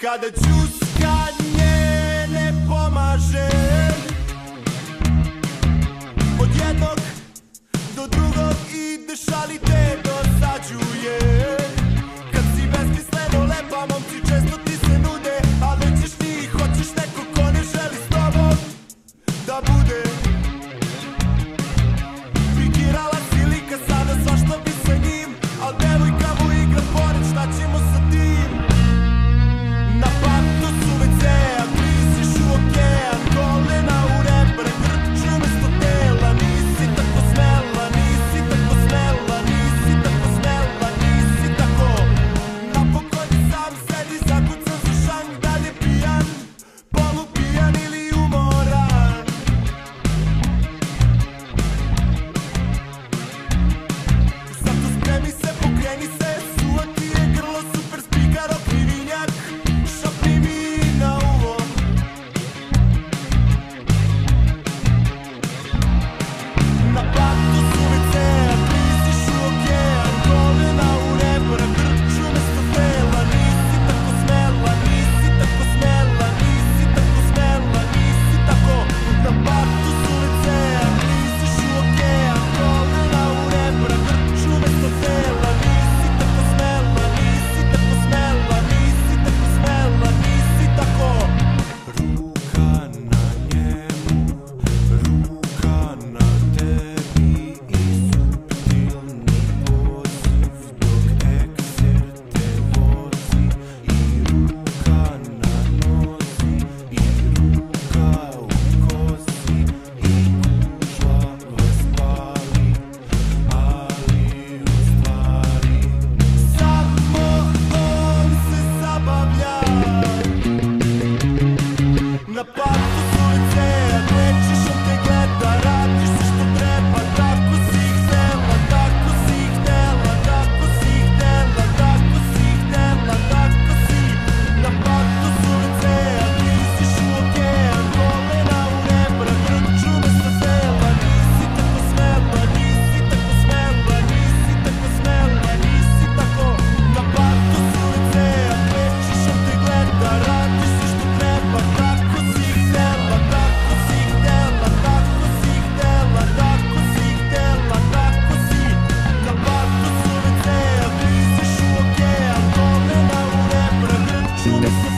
Kada džuskanje su